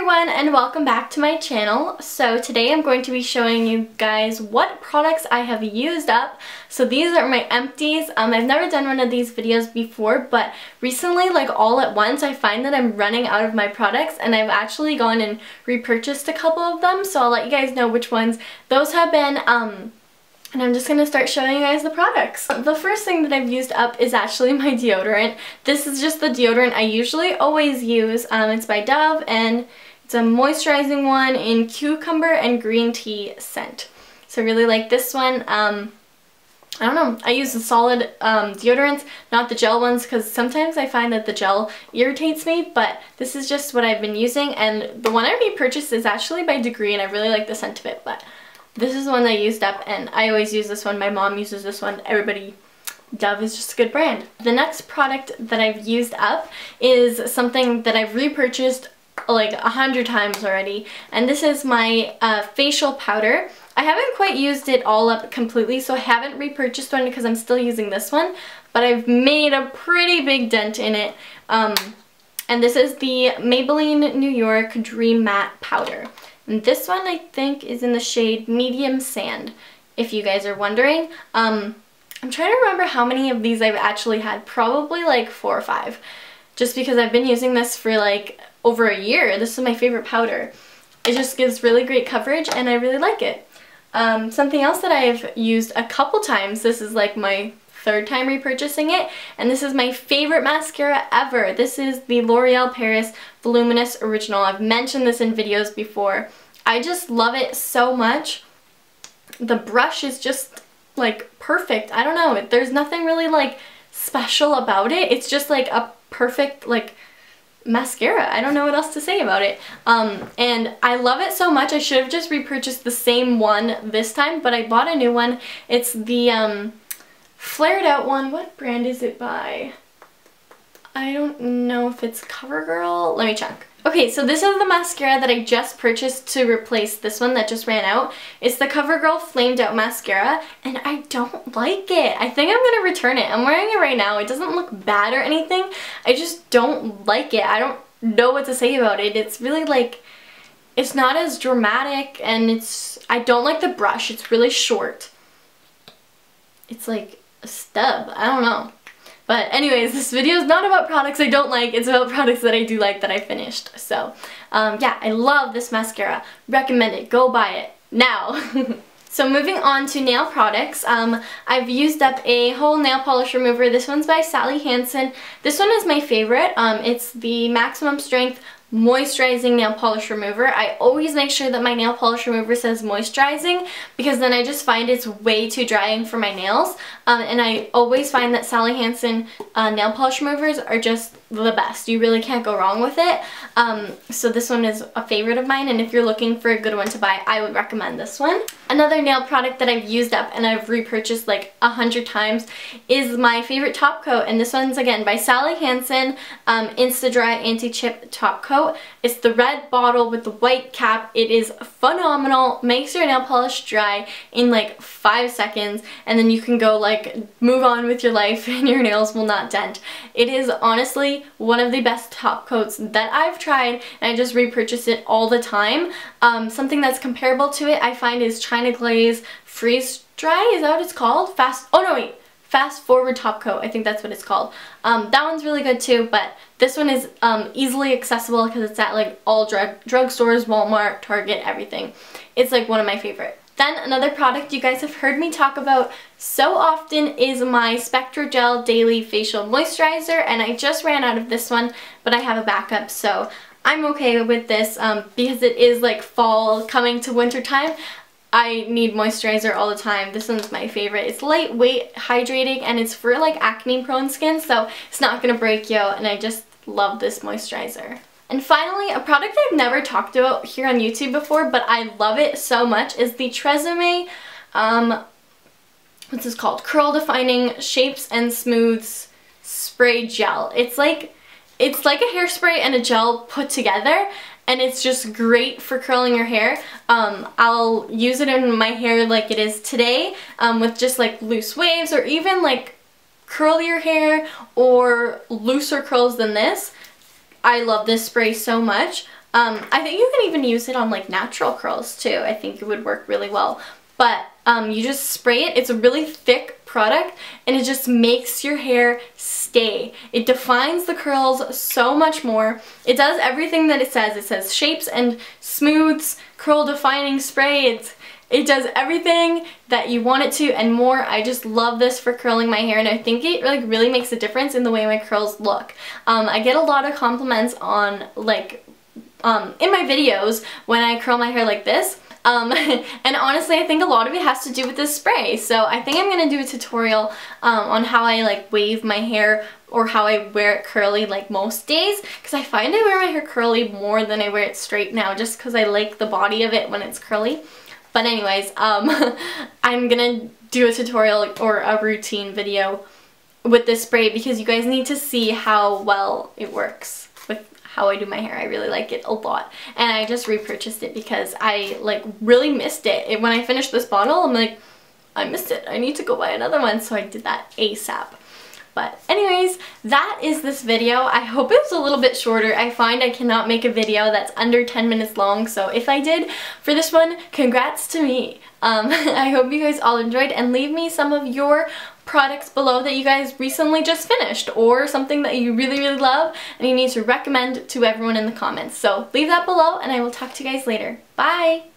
everyone and welcome back to my channel. So today I'm going to be showing you guys what products I have used up. So these are my empties. Um, I've never done one of these videos before but recently like all at once I find that I'm running out of my products and I've actually gone and repurchased a couple of them so I'll let you guys know which ones those have been. Um, and I'm just going to start showing you guys the products. The first thing that I've used up is actually my deodorant. This is just the deodorant I usually always use. Um, it's by Dove and it's a moisturizing one in cucumber and green tea scent. So I really like this one. Um, I don't know, I use the solid um, deodorants, not the gel ones, because sometimes I find that the gel irritates me, but this is just what I've been using, and the one I repurchased is actually by Degree, and I really like the scent of it, but this is the one I used up and I always use this one. My mom uses this one. Everybody Dove is just a good brand. The next product that I've used up is something that I've repurchased like a hundred times already and this is my uh, facial powder. I haven't quite used it all up completely so I haven't repurchased one because I'm still using this one but I've made a pretty big dent in it um, and this is the Maybelline New York Dream Matte Powder. And this one I think is in the shade Medium Sand, if you guys are wondering. Um, I'm trying to remember how many of these I've actually had. Probably like four or five. Just because I've been using this for like over a year. This is my favorite powder. It just gives really great coverage and I really like it. Um, something else that I've used a couple times, this is like my third time repurchasing it and this is my favorite mascara ever. This is the L'Oreal Paris Voluminous Original. I've mentioned this in videos before. I just love it so much. The brush is just like perfect. I don't know. There's nothing really like special about it. It's just like a perfect like mascara. I don't know what else to say about it. Um, and I love it so much. I should have just repurchased the same one this time, but I bought a new one. It's the um, flared out one. What brand is it by? I don't know if it's CoverGirl. Let me check. Okay, so this is the mascara that I just purchased to replace this one that just ran out. It's the CoverGirl Flamed Out Mascara, and I don't like it. I think I'm going to return it. I'm wearing it right now. It doesn't look bad or anything. I just don't like it. I don't know what to say about it. It's really like, it's not as dramatic, and it's, I don't like the brush. It's really short. It's like, a stub. I don't know. But anyways, this video is not about products I don't like, it's about products that I do like that I finished. So um, yeah, I love this mascara. Recommend it. Go buy it. Now. So moving on to nail products, um, I've used up a whole nail polish remover. This one's by Sally Hansen. This one is my favorite. Um, it's the Maximum Strength moisturizing nail polish remover. I always make sure that my nail polish remover says moisturizing because then I just find it's way too drying for my nails. Um, and I always find that Sally Hansen uh, nail polish removers are just the best. You really can't go wrong with it. Um, so this one is a favorite of mine and if you're looking for a good one to buy, I would recommend this one. Another nail product that I've used up and I've repurchased like a hundred times is my favorite top coat and this one's again by Sally Hansen um, Insta-Dri Anti-Chip Top Coat. It's the red bottle with the white cap. It is phenomenal. Makes your nail polish dry in like five seconds and then you can go like move on with your life and your nails will not dent. It is honestly one of the best top coats that I've tried and I just repurchase it all the time. Um, something that's comparable to it I find is China Glaze Freeze Dry, is that what it's called? Fast, oh no wait, Fast Forward Top Coat, I think that's what it's called. Um, that one's really good too, but this one is um, easily accessible because it's at like all drug drugstores, Walmart, Target, everything. It's like one of my favorite. Then another product you guys have heard me talk about so often is my Spectrogel Daily Facial Moisturizer and I just ran out of this one but I have a backup so I'm okay with this um, because it is like fall coming to winter time. I need moisturizer all the time. This one's my favorite. It's lightweight, hydrating, and it's for like acne prone skin so it's not going to break you and I just love this moisturizer. And finally, a product I've never talked about here on YouTube before, but I love it so much, is the Tresemme, um, what's this called? Curl Defining Shapes and Smooths Spray Gel. It's like, it's like a hairspray and a gel put together, and it's just great for curling your hair. Um, I'll use it in my hair like it is today um, with just like loose waves or even like curlier hair or looser curls than this. I love this spray so much. Um, I think you can even use it on like natural curls too. I think it would work really well. But um, you just spray it. It's a really thick product and it just makes your hair stay. It defines the curls so much more. It does everything that it says. It says shapes and smooths, curl defining spray. It's, it does everything that you want it to and more. I just love this for curling my hair and I think it like really makes a difference in the way my curls look. Um, I get a lot of compliments on like um, in my videos when I curl my hair like this um, and honestly, I think a lot of it has to do with this spray. So I think I'm going to do a tutorial um, on how I like wave my hair or how I wear it curly like most days because I find I wear my hair curly more than I wear it straight now just because I like the body of it when it's curly. But anyways, um, I'm gonna do a tutorial or a routine video with this spray because you guys need to see how well it works with how I do my hair. I really like it a lot. And I just repurchased it because I like really missed it. it. When I finished this bottle, I'm like, I missed it. I need to go buy another one. So I did that ASAP. But anyways, that is this video. I hope it was a little bit shorter. I find I cannot make a video that's under 10 minutes long, so if I did for this one, congrats to me. Um, I hope you guys all enjoyed and leave me some of your products below that you guys recently just finished or something that you really really love and you need to recommend to everyone in the comments. So leave that below and I will talk to you guys later. Bye!